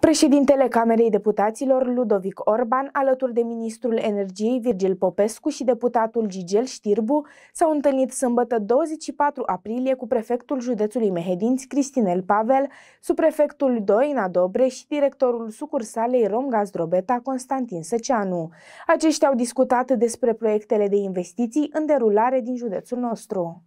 Președintele Camerei Deputaților, Ludovic Orban, alături de ministrul energiei Virgil Popescu și deputatul Gigel Știrbu, s-au întâlnit sâmbătă 24 aprilie cu prefectul județului Mehedinți, Cristinel Pavel, subprefectul Doina Dobreș și directorul sucursalei Romgaz Drobeta, Constantin Săceanu. Aceștia au discutat despre proiectele de investiții în derulare din județul nostru.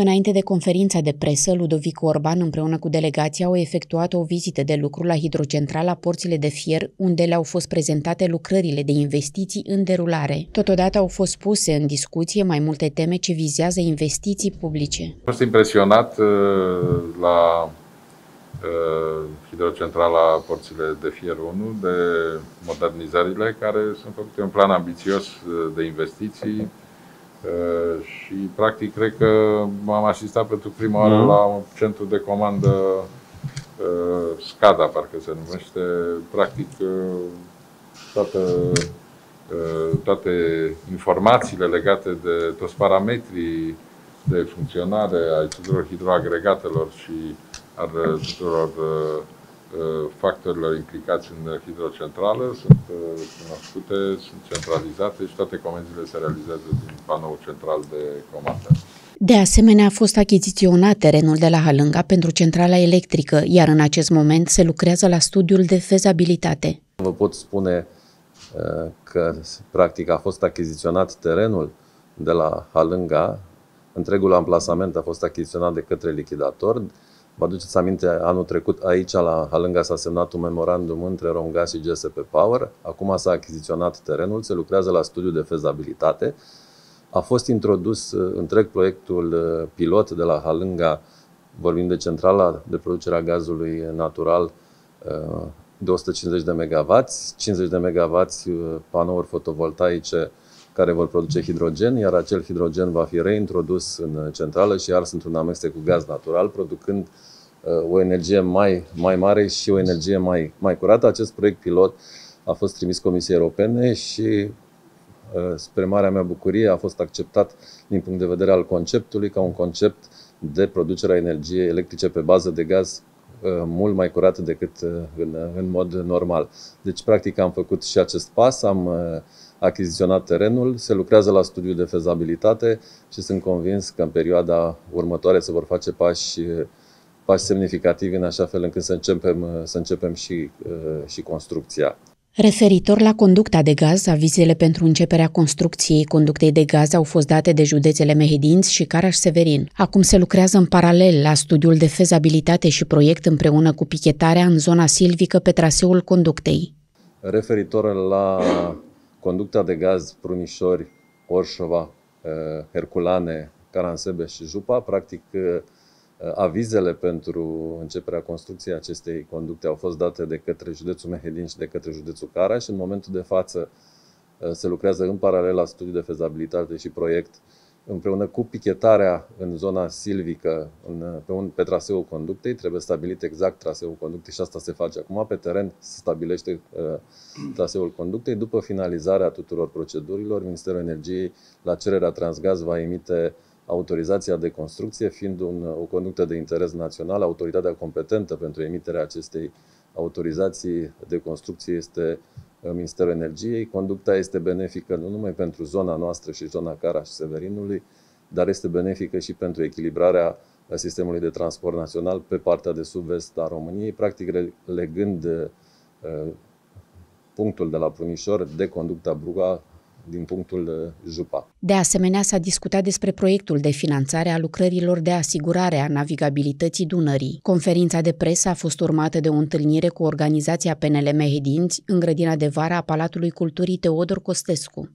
Înainte de conferința de presă, Ludovic Orban împreună cu delegația au efectuat o vizită de lucru la hidrocentrala Porțile de Fier, unde le-au fost prezentate lucrările de investiții în derulare. Totodată au fost puse în discuție mai multe teme ce vizează investiții publice. Am fost impresionat uh, la uh, hidrocentrala Porțile de Fier 1 de modernizările care sunt făcute în plan ambițios uh, de investiții Uh, și practic cred că am asistat pentru prima oară mm. la un centru de comandă uh, SCADA, parcă se numește, practic uh, toată, toate informațiile legate de toți parametrii de funcționare a tuturor hidroagregatelor și al tuturor Uh, factorilor implicați în hidrocentrală sunt uh, cunoscute, sunt centralizate și toate comenzile se realizează din panou central de comandă. De asemenea, a fost achiziționat terenul de la Halânga pentru centrala electrică, iar în acest moment se lucrează la studiul de fezabilitate. Vă pot spune uh, că, practic, a fost achiziționat terenul de la Halânga, întregul amplasament a fost achiziționat de către lichidator, Vă aduceți aminte, anul trecut aici la Halânga s-a semnat un memorandum între Romgaz și GSP Power. Acum s-a achiziționat terenul, se lucrează la studiu de fezabilitate. A fost introdus uh, întreg proiectul uh, pilot de la Halânga, vorbim de centrala de producere a gazului natural uh, de 150 de MW, 50 de MW panouri fotovoltaice care vor produce hidrogen, iar acel hidrogen va fi reintrodus în centrală și ars într-un amestec cu gaz natural, producând uh, o energie mai, mai mare și o energie mai, mai curată. Acest proiect pilot a fost trimis Comisiei Europene și, uh, spre marea mea bucurie, a fost acceptat din punct de vedere al conceptului ca un concept de producere a energiei electrice pe bază de gaz uh, mult mai curat decât în, în mod normal. Deci, practic, am făcut și acest pas, am achiziționat terenul, se lucrează la studiul de fezabilitate și sunt convins că în perioada următoare se vor face pași, pași semnificativi în așa fel încât să începem, să începem și, și construcția. Referitor la conducta de gaz, avizele pentru începerea construcției conductei de gaz au fost date de județele Mehedinți și Caraș-Severin. Acum se lucrează în paralel la studiul de fezabilitate și proiect împreună cu pichetarea în zona silvică pe traseul conductei. Referitor la conducta de gaz Prunișori, Orșova, eh, Herculane, Caransebe și Jupa, practic eh, avizele pentru începerea construcției acestei conducte au fost date de către județul Mehedin și de către județul Caraș și în momentul de față eh, se lucrează în paralel la studiu de fezabilitate și proiect împreună cu pichetarea în zona silvică, în, pe, un, pe traseul conductei, trebuie stabilit exact traseul conductei și asta se face acum. Pe teren se stabilește uh, traseul conductei. După finalizarea tuturor procedurilor, Ministerul Energiei, la cererea Transgaz, va emite autorizația de construcție, fiind un, o conductă de interes național. Autoritatea competentă pentru emiterea acestei autorizații de construcție este Ministerul Energiei. Conducta este benefică nu numai pentru zona noastră și zona Cara și Severinului, dar este benefică și pentru echilibrarea sistemului de transport național pe partea de sud-vest a României, practic legând uh, punctul de la Prunișor de conducta Bruga din punctul uh, Jupa. De asemenea, s-a discutat despre proiectul de finanțare a lucrărilor de asigurare a navigabilității Dunării. Conferința de presă a fost urmată de o întâlnire cu organizația PNL Mehedinți în grădina de vară a Palatului Culturii Teodor Costescu.